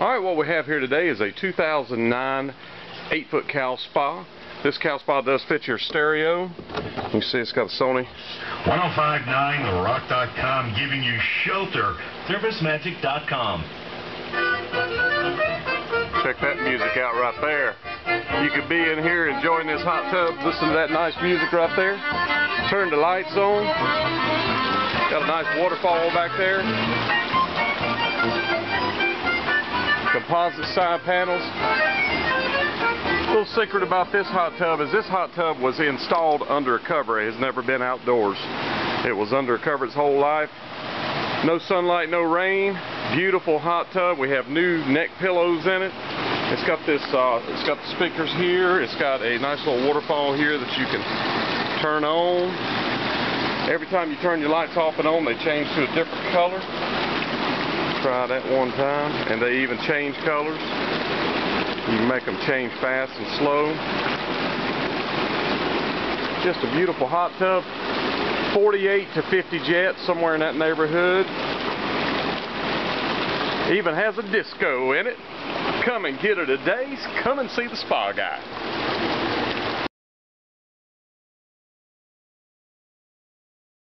All right, what we have here today is a 2009 8-foot Cal Spa. This Cal Spa does fit your stereo. You can see it's got a Sony. 1059therock.com giving you shelter. ServiceMagic.com. Check that music out right there. You could be in here enjoying this hot tub, listen to that nice music right there. Turn the lights on. Got a nice waterfall back there. Composite side panels. A little secret about this hot tub is this hot tub was installed under a cover. It has never been outdoors. It was under a cover its whole life. No sunlight, no rain. Beautiful hot tub. We have new neck pillows in it. It's got this, uh, it's got the speakers here. It's got a nice little waterfall here that you can turn on. Every time you turn your lights off and on, they change to a different color. Try that one time. And they even change colors. You can make them change fast and slow. Just a beautiful hot tub. 48 to 50 jets, somewhere in that neighborhood. Even has a disco in it. Come and get it today. Come and see the spa guy.